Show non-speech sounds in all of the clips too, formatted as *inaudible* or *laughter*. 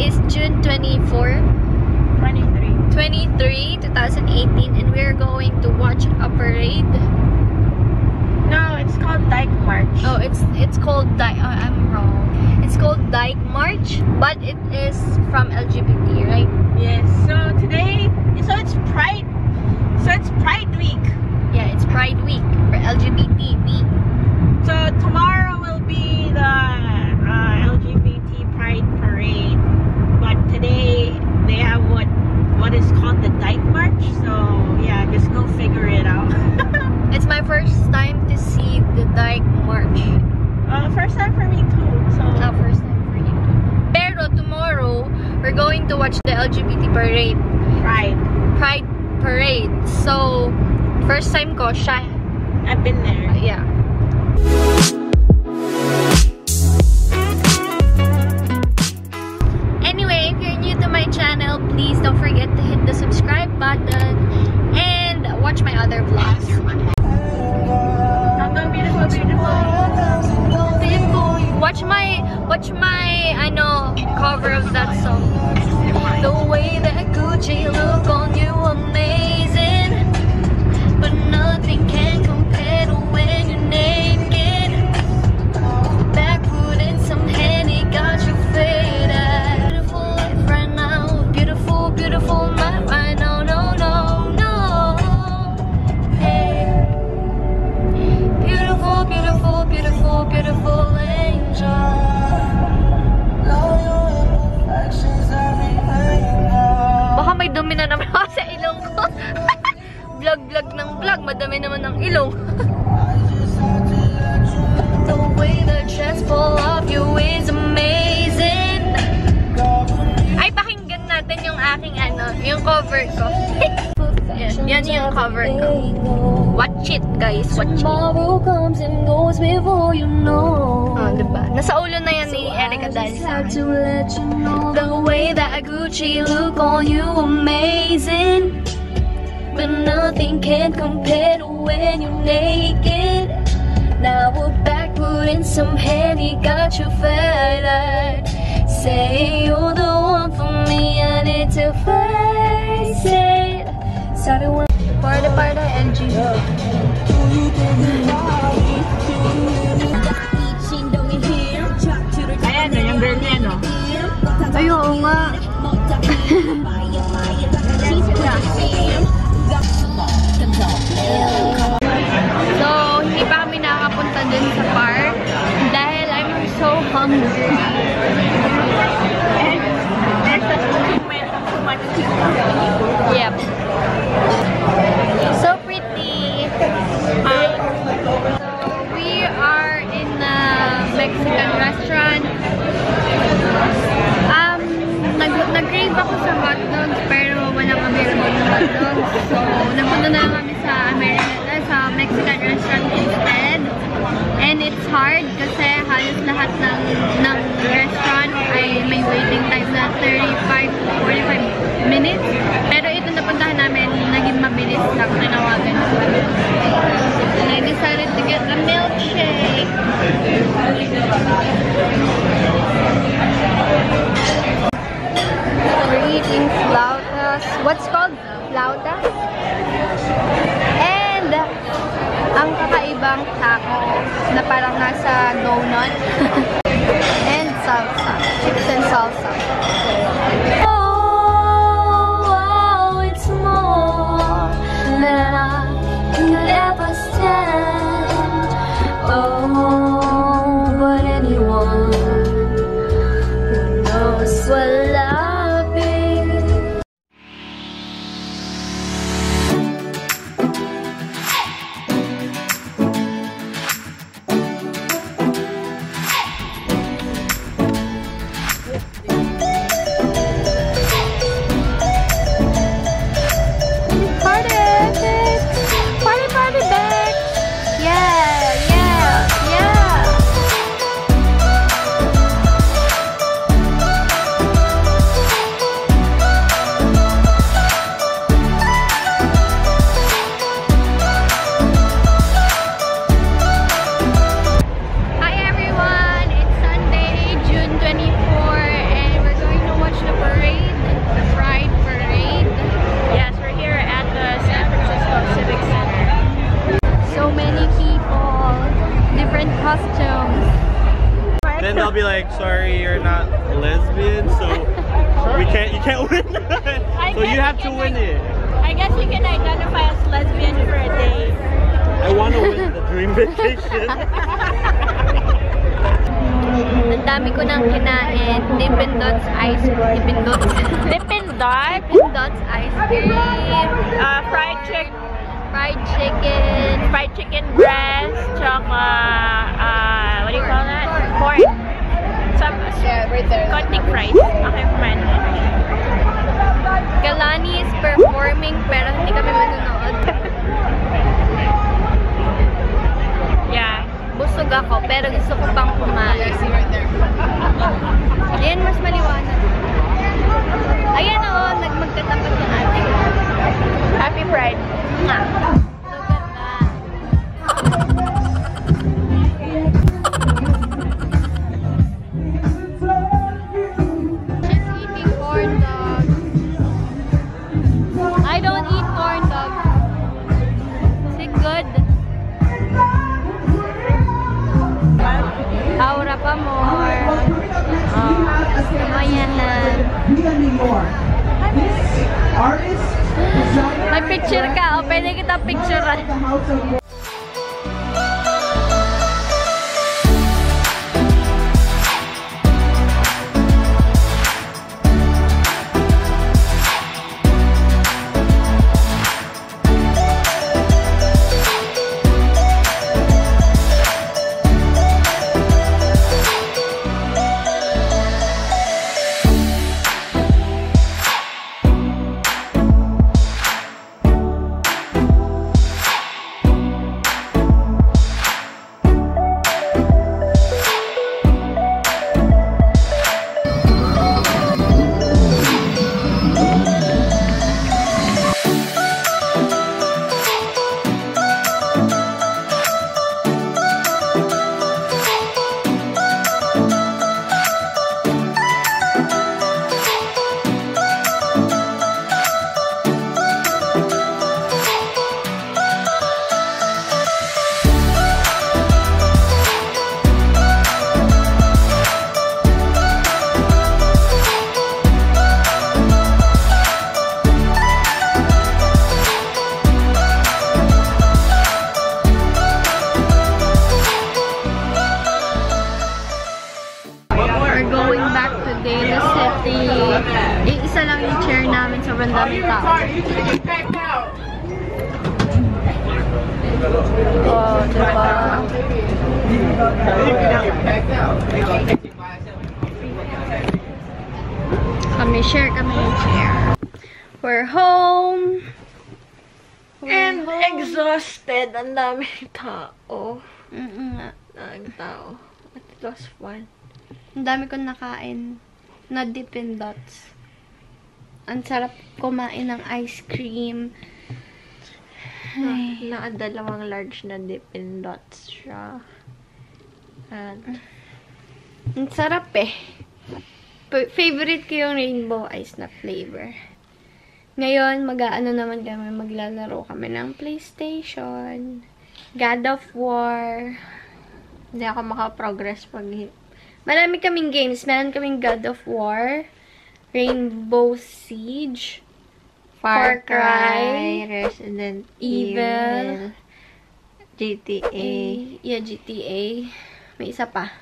is June 24, 23. 23, 2018 and we're going to watch a parade. No, it's called Dyke March. Oh, it's it's called Dyke. Oh, I'm wrong. It's called Dyke March, but it is from LGBT, right? Yes. So today, so it's Pride. So it's Pride Week. Yeah, it's Pride Week for LGBT week. So tomorrow will be the uh, LGBT Pride Parade, but today they have what what is called the Dyke March. So yeah, just go figure it out. It's my first time to see the Dyke March. uh, first time for me too. So Uh, first time for you. Pero tomorrow, we're going to watch the LGBT parade. Pride. Pride parade. So, first time ko siya. I've been there. Yeah. Na naman ako sa ilong ko. *laughs* Vlog-vlog ng vlog, madami naman ng ilong. *laughs* The way the dress full of you is amazing. Ay, pakinggan natin yung aking ano, yung cover ko. *laughs* yan, yan yung cover ko. Watch it, guys. Watch it. Tomorrow comes and goes before you know. Oh, diba? Nasa ulo na yan ni Erica dahil sa akin. to let you know The way that Gucci look on you amazing But nothing can compare to when you're naked Now we're backwood in some Henny got you fed Say you're the one for me, I need to face it party LG Ayan, Yep. So pretty. Um, so, we are in a Mexican restaurant. Um, nag nag-crave ako sa hot dogs pero available na hot dogs. So, napunta na kami sa American, sa Mexican restaurant instead. And it's hard kasi halos lahat ng, ng restaurant ay may waiting time na 35 to 45 minutes. Pero ito napuntahan namin, naging mabilis lang, tinawagan na kami. And I decided to get a milkshake. We're eating flautas. What's called? Flautas? And ang ibang taco na parang nasa donut. *laughs* and salsa. Chips and salsa. Oh, wow, it's more than I can ever stand. Oh, but anyone who knows what love can't. Win. *laughs* So you have to win it. I guess you can identify as lesbian for a day. I want to win the dream *laughs* vacation. Ang dami ko nang kinain. Dippin' Dots ice cream. Dippin' Dots. *laughs* Dippin' Dot, Dippin' Dots ice cream. uh, fried chick, Fried chicken. fried chicken breast, tsaka, uh, what do you call that? Pork. Some, Yeah, right there. konting fries. Okay, kumain na. Galani is performing pero hindi kami manonood. Yeah. Busog ako pero gusto ko pang kumain. Ayan, mas maliwanag. Ayan o, nagmagkatapat yung ating. Happy Pride. Nga. picture daming tao. Oh, diba? Kami, share kami ng chair. We're home. We're And home. exhausted. Ang daming tao. Mm-mm nga. Daming tao. It was fun. Ang dami kong nakain na Dippin' Dots. Ang sarap kumain ng ice cream. Ay. Nakadalawang large na Dippin' Dots siya. At Ang sarap eh. Favorite ko yung rainbow ice na flavor. Ngayon, mag-aano naman kami, maglalaro kami ng PlayStation, God of War. hindi ako makaprogress pag Marami kaming games. Meron kaming God of War, Rainbow Siege, Far Cry, Resident Evil, Evil, GTA, A, yeah, GTA. May isa pa.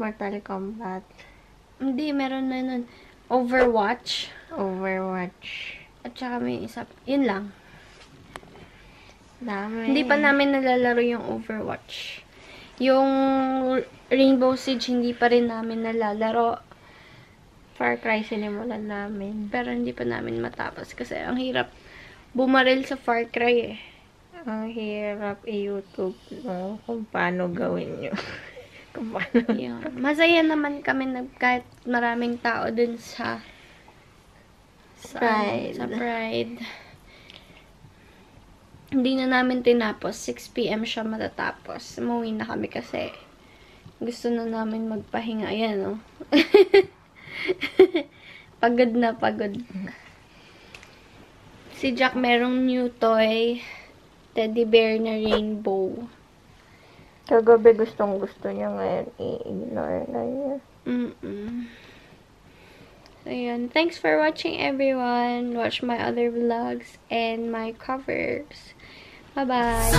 Mortal Kombat, Hindi, meron na nun. Overwatch. Overwatch. At saka may isa. Yun lang. Dami. Hindi pa namin nalalaro yung Overwatch. Yung Rainbow Siege, hindi pa rin namin nalalaro. Far Cry sinimulan namin. Pero hindi pa namin matapos kasi ang hirap bumaril sa Far Cry eh. Ang hirap i-YouTube no, kung paano gawin nyo. *laughs* kung paano. Yun. Masaya naman kami na kahit maraming tao dun sa sa, Pride. sa Pride. Hindi na namin tinapos. 6pm siya matatapos. Umuwi na kami kasi gusto na namin magpahinga. Ayan, oh. *laughs* *laughs* pagod na, pagod. Si Jack merong new toy. Teddy bear na rainbow. Kagabi gustong gusto niya ngayon i-ignore na niya. Mm-mm. So, yun. Thanks for watching, everyone. Watch my other vlogs and my covers. Bye-bye.